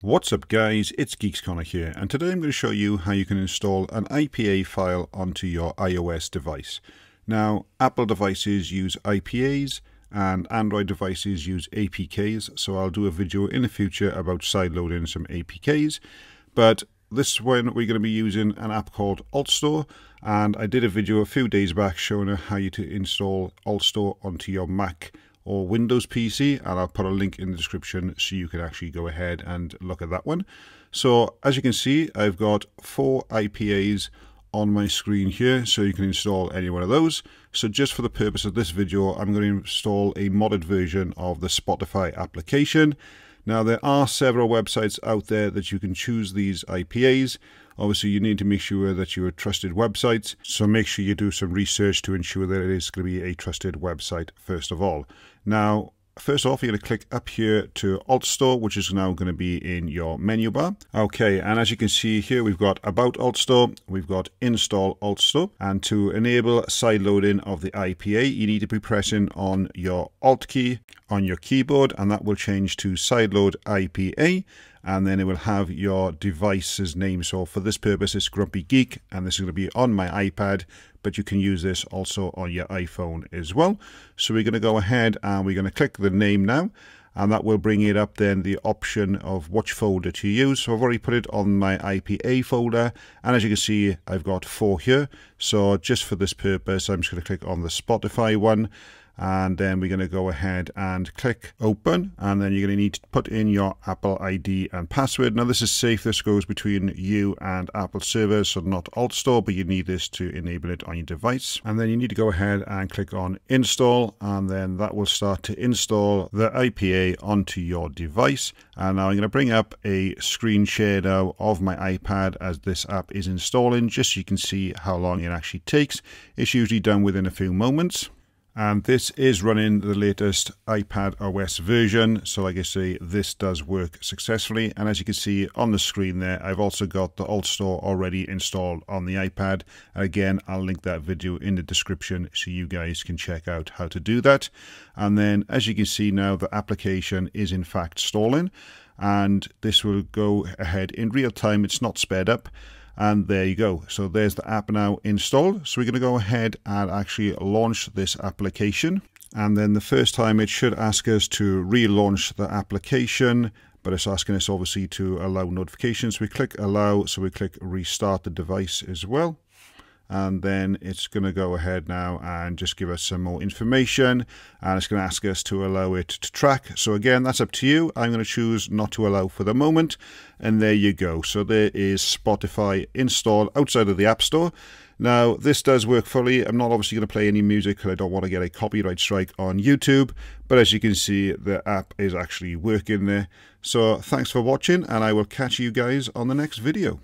What's up guys, it's Geeks Corner here and today I'm going to show you how you can install an IPA file onto your iOS device. Now Apple devices use IPAs and Android devices use APKs so I'll do a video in the future about sideloading some APKs but this one we're going to be using an app called AltStore and I did a video a few days back showing how you to install AltStore onto your Mac or Windows PC and I'll put a link in the description so you can actually go ahead and look at that one. So as you can see I've got four IPAs on my screen here so you can install any one of those. So just for the purpose of this video I'm going to install a modded version of the Spotify application. Now there are several websites out there that you can choose these IPAs Obviously, you need to make sure that you're trusted websites. So make sure you do some research to ensure that it is going to be a trusted website first of all. Now, First off, you're going to click up here to Alt Store, which is now going to be in your menu bar. Okay, and as you can see here, we've got About Alt Store, we've got Install Alt Store, and to enable side loading of the IPA, you need to be pressing on your Alt key on your keyboard, and that will change to Sideload IPA, and then it will have your device's name. So for this purpose, it's Grumpy Geek, and this is going to be on my iPad, but you can use this also on your iPhone as well. So we're going to go ahead and we're going to click the name now, and that will bring it up then the option of which folder to use. So I've already put it on my IPA folder, and as you can see, I've got four here. So just for this purpose, I'm just going to click on the Spotify one, and then we're going to go ahead and click open and then you're going to need to put in your Apple ID and password. Now this is safe, this goes between you and Apple servers, so not AltStore, but you need this to enable it on your device. And then you need to go ahead and click on install and then that will start to install the IPA onto your device. And now I'm going to bring up a screen share now of my iPad as this app is installing, just so you can see how long it actually takes. It's usually done within a few moments and this is running the latest iPad OS version. So like I say this does work successfully. And as you can see on the screen there I've also got the Alt Store already installed on the iPad. Again I'll link that video in the description so you guys can check out how to do that. And then as you can see now the application is in fact stalling. And this will go ahead in real time. It's not sped up and there you go. So there's the app now installed. So we're going to go ahead and actually launch this application. And then the first time it should ask us to relaunch the application but it's asking us obviously to allow notifications. We click allow so we click restart the device as well and then it's going to go ahead now and just give us some more information and it's going to ask us to allow it to track. So again that's up to you. I'm going to choose not to allow for the moment and there you go. So there is Spotify installed outside of the App Store. Now this does work fully. I'm not obviously going to play any music because I don't want to get a copyright strike on YouTube but as you can see the app is actually working there. So thanks for watching and I will catch you guys on the next video